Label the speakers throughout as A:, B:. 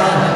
A: 사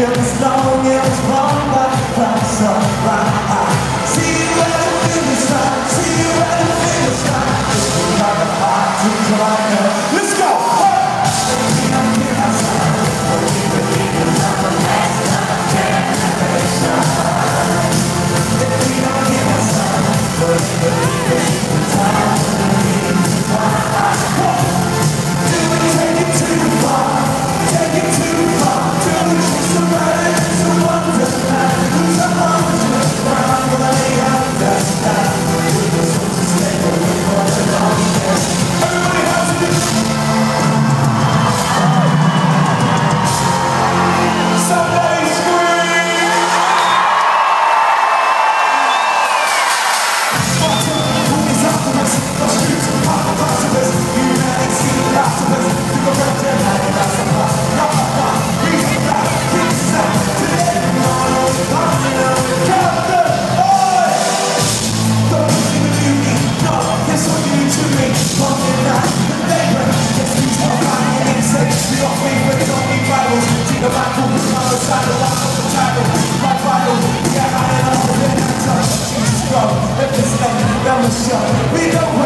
A: It was long, We don't